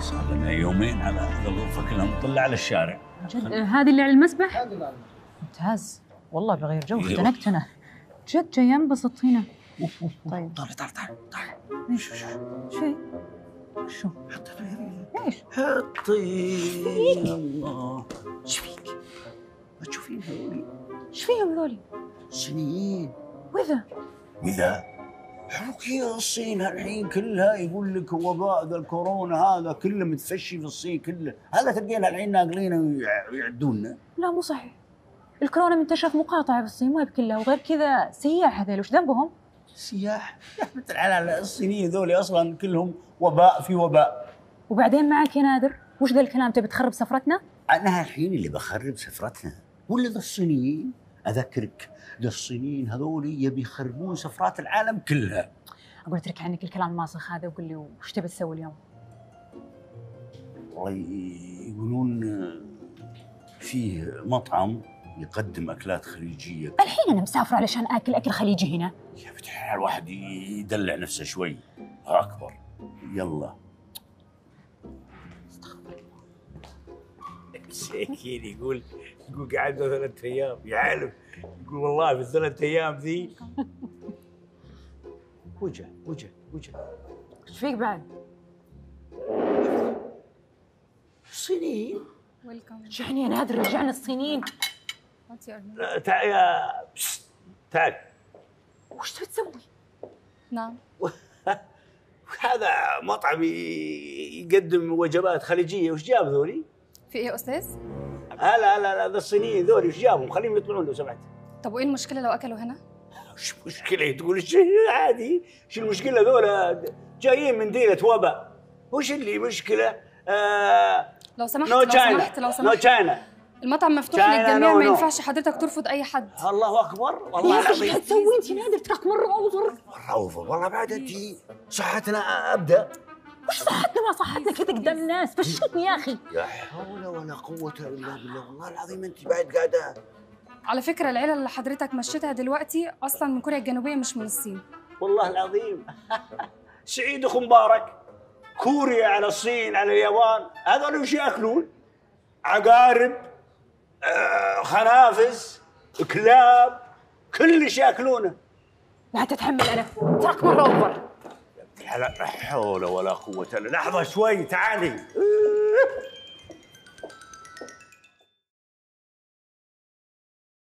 صار لنا يومين على كلها مطلع على الشارع. جد هذه اللي على المسبح؟ هذا اللي ممتاز. والله بغير جو. اختنقت هنا جد جاي انبسط هنا. طيب. تعال تعال تعال تعال إيش شو شو إيش؟ حطي. الله. إيش فيك؟ ما تشوفين هذولي إيش فيهم ذولي صينيين وذا؟ إذا حبوك يا الصين الحين كلها يقول لك وباء ذا الكورونا هذا كله متفشي في الصين كله. هذا تلقينا الحين ناقلينه ويع- ويعدونا لا مو صحيح. الكورونا منتشرة في مقاطعة بالصين ما بكلها وغير كذا سياح هذيل وش ذنبهم؟ سياح على الصينيين ذولي أصلا كلهم وباء في وباء. وبعدين معك يا نادر وش ذا الكلام؟ تبي تخرب سفرتنا؟ أنا الحين اللي بخرب سفرتنا. ولا ذا الصينيين؟ أذكرك ذا الصينيين هذولي يبي يخربون سفرات العالم كلها. أقول اترك عنك الكلام الماسخ هذا وقول لي وش تبي تسوي اليوم؟ والله يقولون فيه مطعم. يقدم أكلات خليجية. الحين أنا مسافرة علشان آكل أكل خليجي هنا. يا فتح الحال الواحد يدلع نفسه شوي. الله أكبر. يلا. مسكين يقول يقول قعدنا ثلاث أيام يعلم يقول والله في الثلاث أيام ذي. وجه وجه وجه. إيش فيك بعد؟ صينيين. welcome رجعني يا نادر رجعنا الصينيين. what's your name لا، تعال يا بس، تعال وش تبي تسوي؟ نعم هذا مطعم يقدم وجبات خليجيه وش جاب ذولي؟ في إيه يا أستاذ لا لا لا لا ذا الصينيين ذولي وش جابهم؟ خليهم يطلعون لو سمحت طب وايه المشكلة لو اكلوا هنا وش مشكلة تقول عادي إيش المشكلة ذولا جايين من ديرة وباء وش اللي مشكلة؟ آه لو سمحت لو سمحت لو no سمحت China المطعم مفتوح للجميع ما. ينفعش حضرتك ترفض أي حد. الله أكبر والله يا العظيم. قاعد تسوي انت يا نادر تراك مرة over. مرة over والله بعد انت صحتنا أبدأ. وش صحتنا ما صحتنا كذا قدام الناس؟ فشلتني يا أخي. لا حول ولا قوة إلا بالله والله العظيم أنت بعد قاعدة. على فكرة العيلة اللي حضرتك مشيتها دلوقتي أصلا من كوريا الجنوبية مش من الصين. والله العظيم. سعيد اخو مبارك كوريا على الصين على اليابان هذول وش يأكلون؟ عقارب. خنافس كلاب كل شيء ياكلونه. لا تتحمل أنا. تراك مرة اوفر لا لا حول ولا قوة إلا لحظة شوي تعالي.